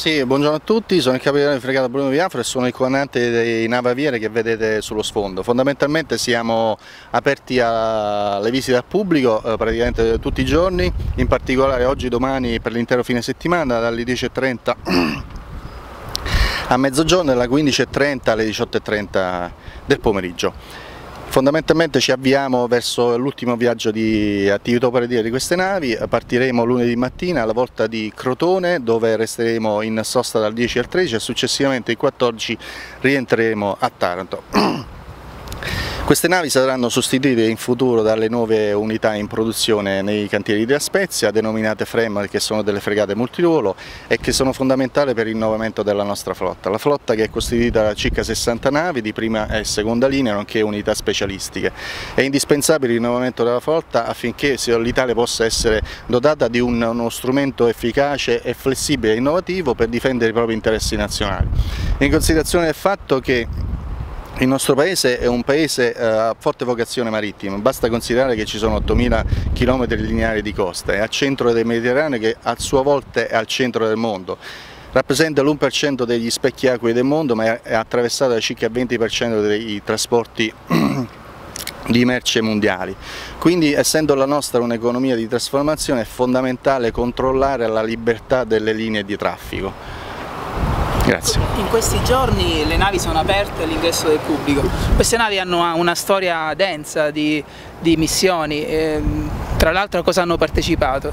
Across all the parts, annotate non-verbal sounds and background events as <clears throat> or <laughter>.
Sì, buongiorno a tutti, sono il capitano di fregata Bruno Viafra e sono il comandante dei navaviere che vedete sullo sfondo. Fondamentalmente siamo aperti alle visite al pubblico eh, praticamente tutti i giorni, in particolare oggi, domani per l'intero fine settimana dalle 10.30 a mezzogiorno e dalle 15.30 alle 18.30 del pomeriggio. Fondamentalmente ci avviamo verso l'ultimo viaggio di attività operativa di queste navi, partiremo lunedì mattina alla volta di Crotone dove resteremo in sosta dal 10 al 13 e successivamente il 14 rientreremo a Taranto. <clears throat> Queste navi saranno sostituite in futuro dalle nuove unità in produzione nei cantieri di La Spezia, denominate FREM, che sono delle fregate multiruolo e che sono fondamentali per il rinnovamento della nostra flotta. La flotta che è costituita da circa 60 navi di prima e seconda linea, nonché unità specialistiche. È indispensabile il rinnovamento della flotta affinché l'Italia possa essere dotata di un, uno strumento efficace e flessibile e innovativo per difendere i propri interessi nazionali. In considerazione del fatto che il nostro paese è un paese eh, a forte vocazione marittima, basta considerare che ci sono 8.000 km lineari di costa, è al centro del Mediterraneo che a sua volta è al centro del mondo. Rappresenta l'1% degli specchi acquei del mondo ma è attraversata da circa il 20% dei trasporti <clears throat> di merce mondiali. Quindi essendo la nostra un'economia di trasformazione è fondamentale controllare la libertà delle linee di traffico. Grazie. In questi giorni le navi sono aperte all'ingresso del pubblico. Queste navi hanno una storia densa di, di missioni, ehm, tra l'altro a cosa hanno partecipato?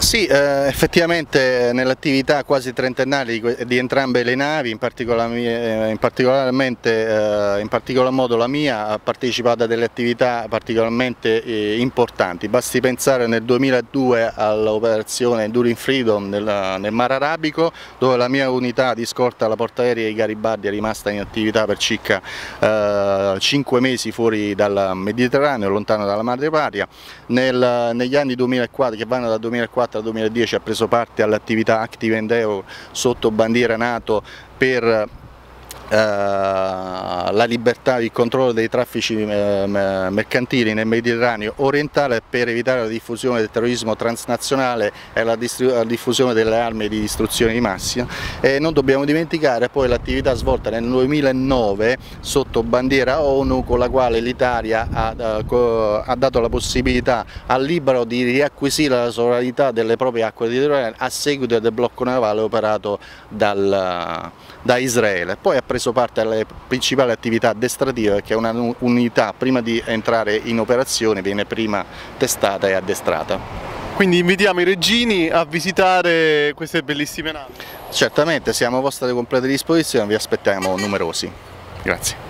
Sì, eh, effettivamente nell'attività quasi trentennale di, di, entrambe le navi, in, particolar, eh, in, eh, in, particolar, modo la mia, ha partecipato a delle attività particolarmente eh, importanti. Basti pensare nel 2002 all'operazione Enduring Freedom nel, nel Mar Arabico, dove la mia unità di scorta alla portaerei di Garibaldi è rimasta in attività per circa 5 eh, mesi fuori dal Mediterraneo, lontano dalla madreparia. Nel, negli anni 2004, che vanno dal 2004 2004-2010 ha preso parte all'attività Active Endeavor sotto bandiera NATO per eh, la libertà, il controllo dei traffici eh, mercantili nel Mediterraneo orientale per evitare la diffusione del terrorismo transnazionale e la, diffusione delle armi di distruzione di massa e non dobbiamo dimenticare poi l'attività svolta nel 2009 sotto bandiera ONU con la quale l'Italia ha, eh, ha, dato la possibilità al Libano di riacquisire la sovranità delle proprie acque territoriali a seguito del blocco navale operato dal, da Israele. Poi ha preso parte alle principali attività addestrative perché una unità prima di entrare in operazione viene prima testata e addestrata. Quindi invitiamo i regini a visitare queste bellissime navi. Certamente, siamo a vostra completa disposizione, vi aspettiamo numerosi. Grazie.